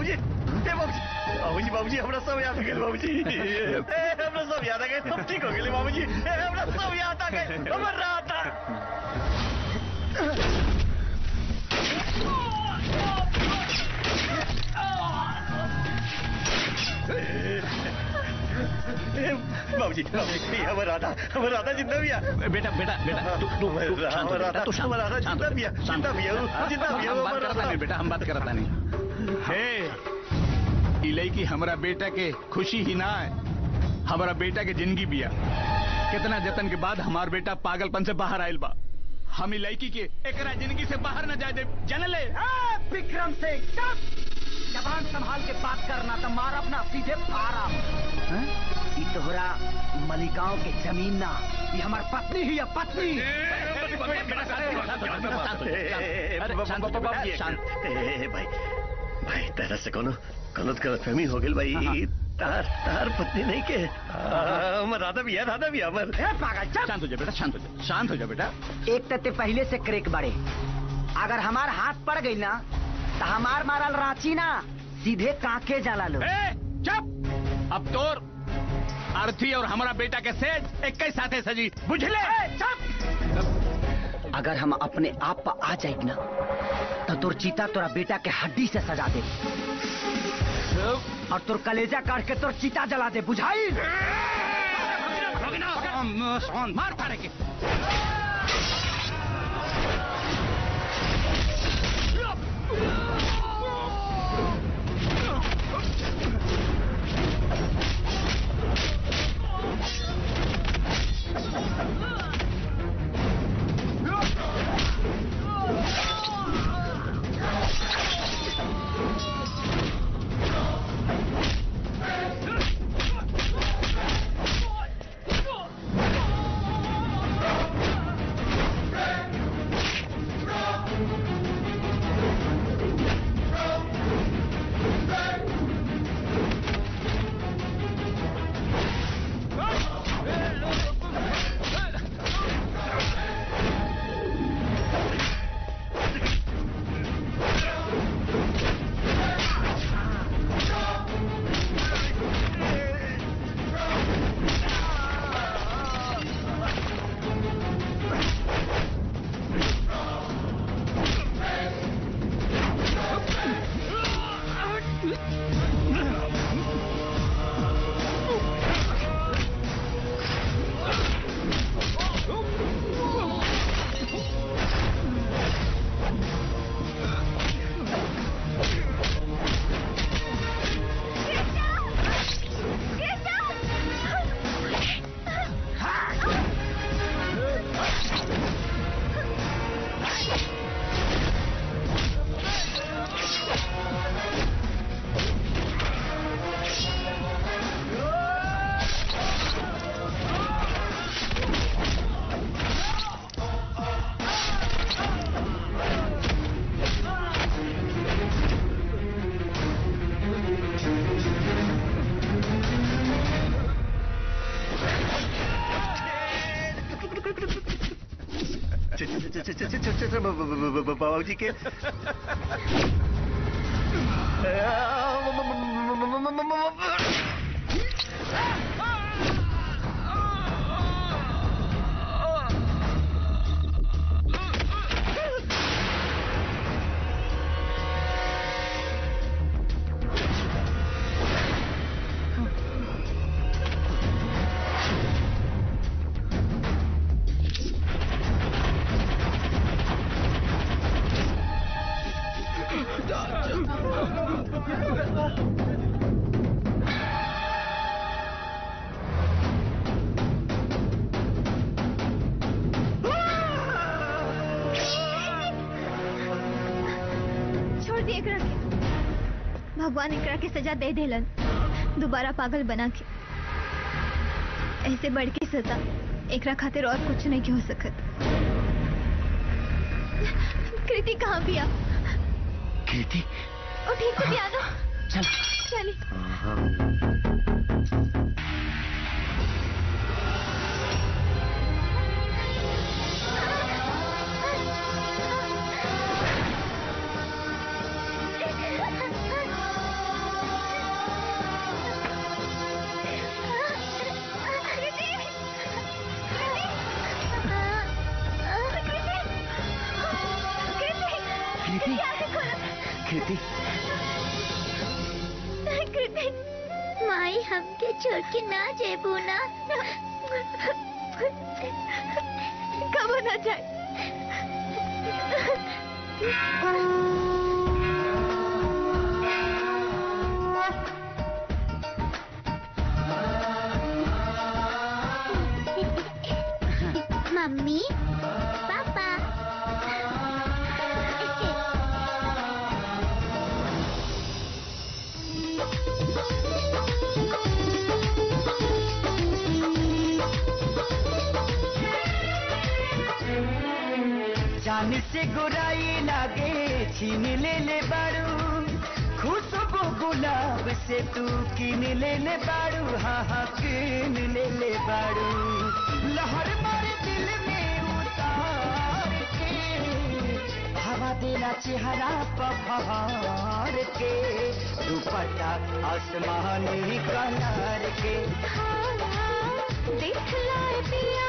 बाबूजी ए बाबूजी बाबूजी बाबूजी हमरा सब याद आ गेल बाबूजी। ए हमरा सब याद आ गेल हम ठीक हो गेली बाबूजी। ए हमरा सब याद आ गेल हमर रात बाबूजी बाबूजी हमर राधा हमर राधा ज़िंदा भी है बेटा बेटा बेटा तू तू हमारा शांत ज़िंदा भी है। ज़िंदा भी है। ज़िंदा भी है हम बात करता नहीं बेटा हम बात करता नहीं। हे इलई की हमारा बेटा के खुशी ही ना है हमारा बेटा के ज़िंदगी बिया कितना जतन के बाद हमार बेटा पागलपन से बाहर आयल बा हम लड़की के एक ज़िंदगी से बाहर न जाए दे जनले विक्रम से जबान संभाल के बात करना तो मार अपना सीधे फारा ई तोहरा मलिकाओं के ज़मीन ना ये हमार पत्नी ही या पत्नी ए, भाई भाई तेरा से कोनो गलत गलत फहमी हो गेल भाई तार तार पत्नी नहीं के। आ, हमर राधा भी है राधा भी है हमर पागल चल शांत हो जा बेटा शांत हो जा शांत हो जा बेटा। एक तते पहले से क्रेक बड़े अगर हमार हाथ पड़ गई ना तो हमार मारल रांची ना सीधे काके जाला लो। ए, चुप। अब तोर अर्थी और हमारा बेटा के सेज एक ही साथे सजी। बुझले? अगर हम अपने आप पर आ जाएगी ना तो तुर चीता तोरा बेटा के हड्डी से सजा दे। और तुर कलेजा काट के तुर चीता जला दे, बुझाई? मार के। बाबूजी भगवान एकरा के सजा दे देलन। दोबारा पागल बना के। ऐसे बढ़ के सजा एकरा खातिर और कुछ नहीं हो सकत। कृति कहाँ भी आ? कृति? ओ ठीक हाँ। हाँ। है। पियानो चलो। चलिए। कृति कृति माई हमके छोड़ के ना जेबू ना। कब ना जाए। जान से गुराई लागे, छीन ले ले बारू। खुशबू गुलाब से तू किन ले ले बारू हाँ हाँ किन ले ले बारू। लहर मारे दिल में उतार के, हवा देना चेहरा पहाड़ के, दुपट्टा आसमानी कलर के। देख लाए पिया